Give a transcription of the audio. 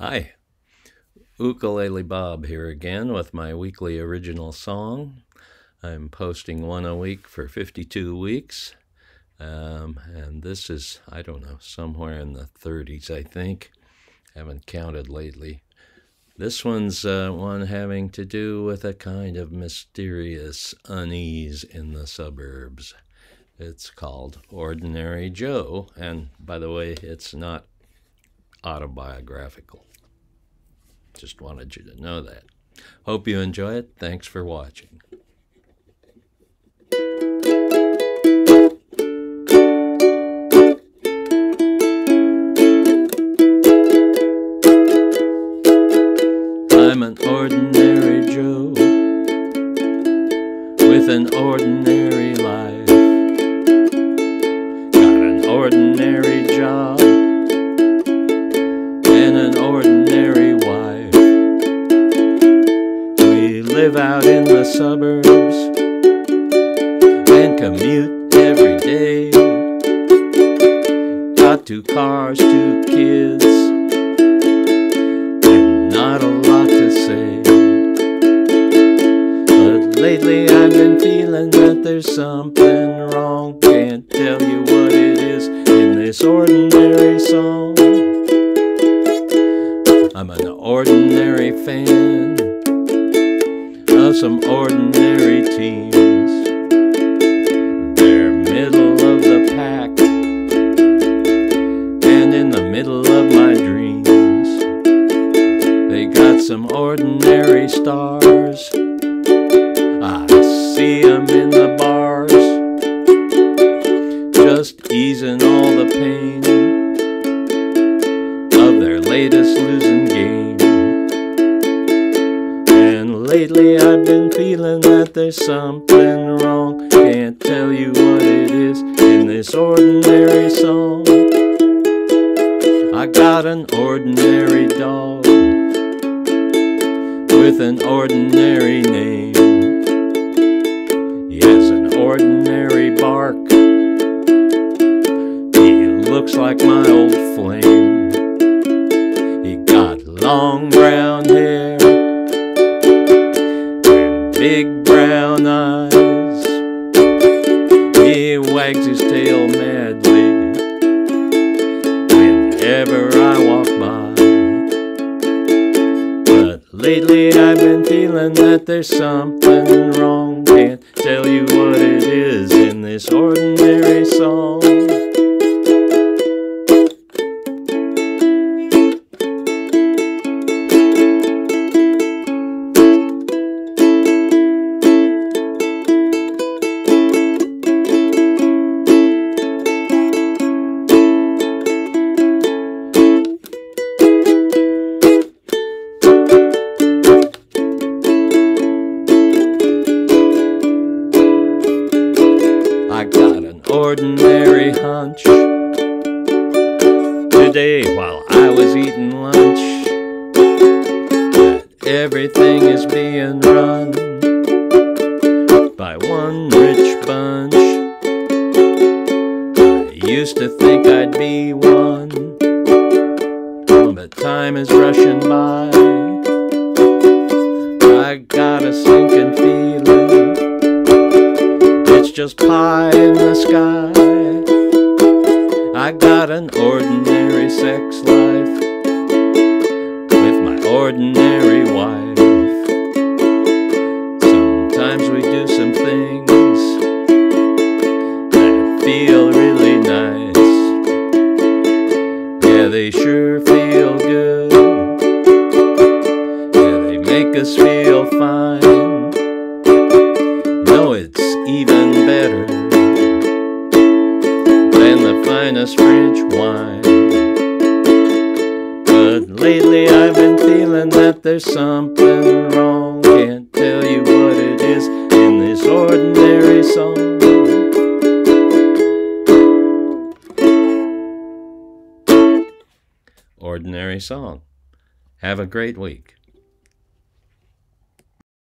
Hi, Ukulele Bob here again with my weekly original song. I'm posting one a week for 52 weeks. Um, and this is, I don't know, somewhere in the 30s, I think. Haven't counted lately. This one's uh, one having to do with a kind of mysterious unease in the suburbs. It's called Ordinary Joe, and by the way, it's not autobiographical. Just wanted you to know that. Hope you enjoy it. Thanks for watching. I'm an ordinary Joe with an ordinary live out in the suburbs and commute every day. Got two cars, two kids, and not a lot to say. But lately I've been feeling that there's something wrong. Can't tell you what it is in this ordinary song. I'm an ordinary fan of some ordinary teams. They're middle of the pack and in the middle of my dreams. They got some ordinary stars. I see 'em in the bars, just easing all the pain of their latest losing lately I've been feeling that there's something wrong. Can't tell you what it is in this ordinary song. I got an ordinary dog with an ordinary name. He has an ordinary bark. He looks like my old flame. He got long brown hair whenever I walk by. But lately I've been feeling that there's something wrong. Can't tell you what it is in this ordinary ordinary hunch today while I was eating lunch that everything is being run by one rich bunch. I used to think I'd be one, but time is rushing by. I got a sinking just pie in the sky. I got an ordinary sex life with my ordinary wife. Sometimes we do some things that feel really nice. Yeah, they sure feel good. Yeah, they make us feel fine. It's even better than the finest French wine. But lately I've been feeling that there's something wrong. Can't tell you what it is in this ordinary song. Ordinary song. Have a great week.